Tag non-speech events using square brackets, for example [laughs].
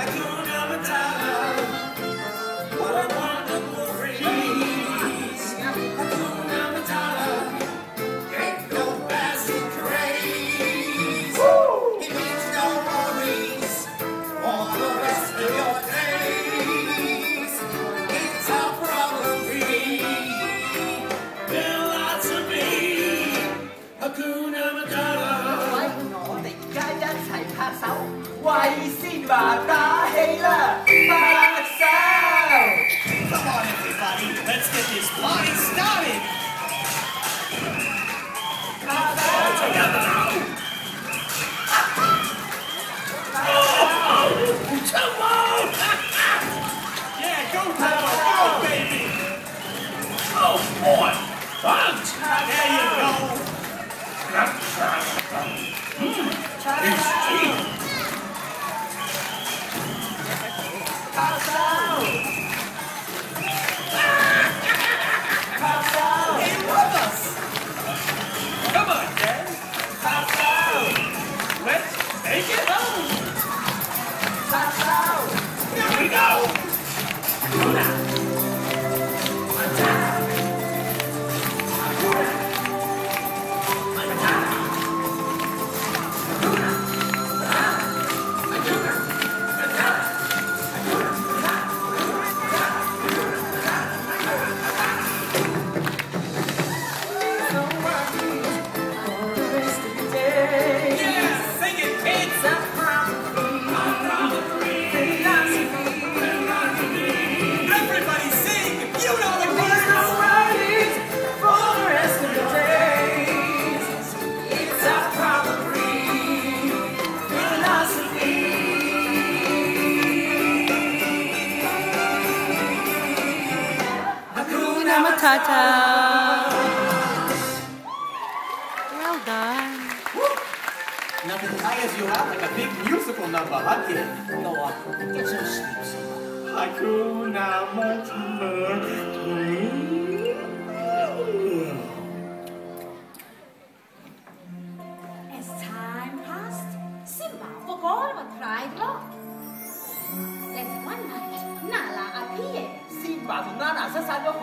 Hakuna Matata. What a wonderful phrase. Hakuna Matata. Ain't no basket craze. It means Come on! [laughs] yeah, go Papa, go baby. Oh boy, ta. Well done. Now, the tires you have, like a big musical number, huh, kid? Go on, get some sleep somewhere. Hakuna Matata. As time passed, Simba forgot about pride Rock. Then one night, Nala appeared. Simba, Nala, says I